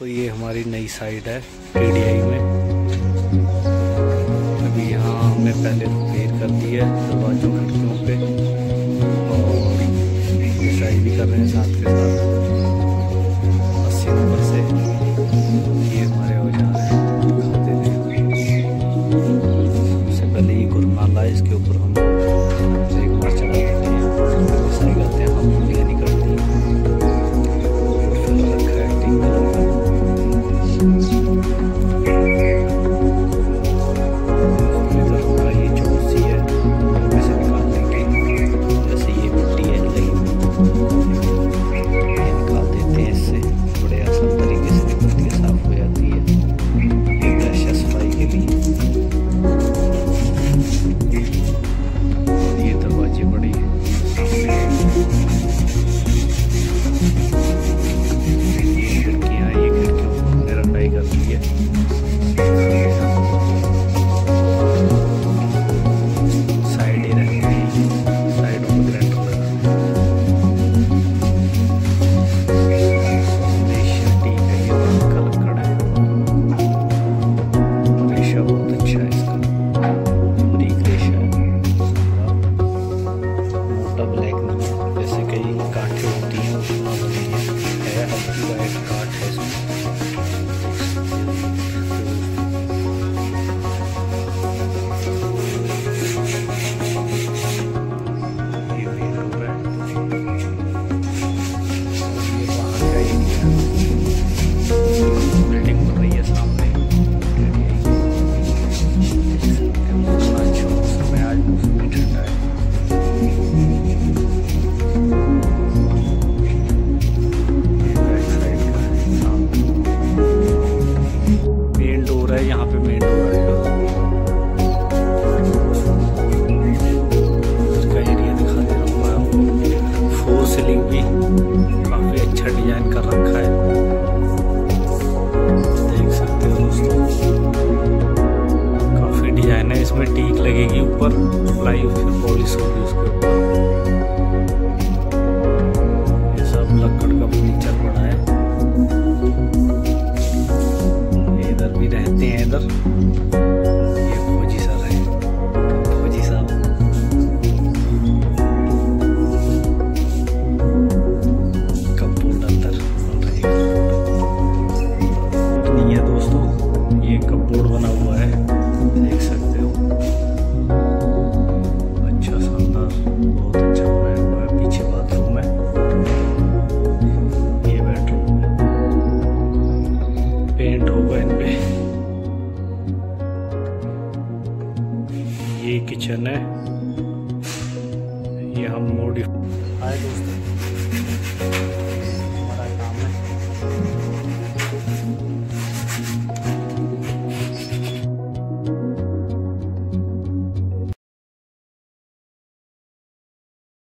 तो ये हमारी नई साइड है टीडीआई में। अभी यहाँ हमने पहले रिपेयर कर दी है दरवाजों खिड़कियों पे। और डिसाइड भी कर रहे हैं साथ के साथ। अस्सी नंबर से। ये हमारे पहले इसके ऊपर हम भी काफ़ी अच्छा डिज़ाइन कर रखा है। देख सकते हो दोस्तों, काफ़ी डिज़ाइन है, इसमें टीक लगेगी ऊपर प्लाई फिर पॉलिश होगी उसके ऊपर। ये कपबोर्ड बना हुआ है। देख सकते हो। अच्छा शानदार बहुत अच्छा बनाया हुआ है। पीछे बाथरूम है। ये बेडरूम है। पेंट होगा इन पे। ये किचन है। ये हम मॉडिफाई दोस्तों।